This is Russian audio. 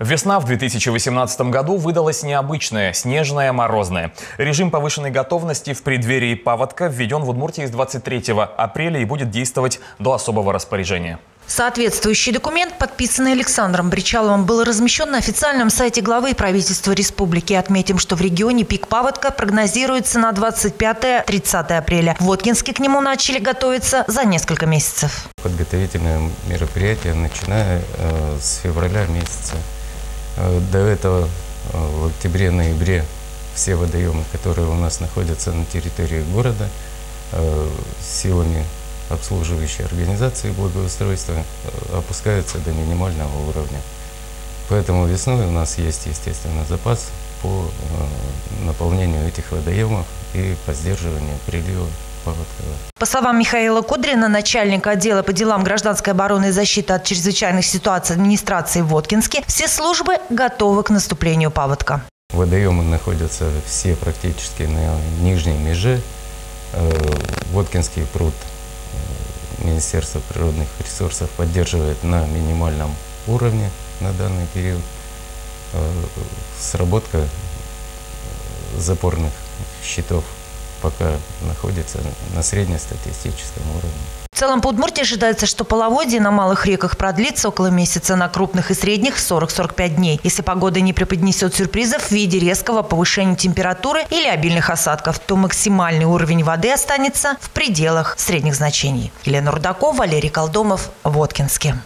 Весна в 2018 году выдалась необычная, снежная, морозная. Режим повышенной готовности в преддверии паводка введен в Удмуртии с 23 апреля и будет действовать до особого распоряжения. Соответствующий документ, подписанный Александром Бричаловым, был размещен на официальном сайте главы правительства республики. Отметим, что в регионе пик паводка прогнозируется на 25-30 апреля. В Воткинске к нему начали готовиться за несколько месяцев. Подготовительные мероприятия, начиная э, с февраля месяца. Э, до этого э, в октябре-ноябре все водоемы, которые у нас находятся на территории города, э, силами обслуживающей организации благоустройства опускаются до минимального уровня. Поэтому весной у нас есть, естественно, запас по наполнению этих водоемов и по сдерживанию прилива по словам Михаила Кудрина, начальника отдела по делам гражданской обороны и защиты от чрезвычайных ситуаций администрации в Воткинске, все службы готовы к наступлению паводка. Водоемы находятся все практически на нижней меже. Э, Воткинский пруд э, Министерство природных ресурсов поддерживает на минимальном уровне на данный период. Э, сработка запорных щитов пока находится на среднестатистическом уровне. В целом по Удмуртии ожидается, что половодье на малых реках продлится около месяца, на крупных и средних 40-45 дней. Если погода не преподнесет сюрпризов в виде резкого повышения температуры или обильных осадков, то максимальный уровень воды останется в пределах средних значений. Елена Рудакова, Валерий Колдомов, Воткинске.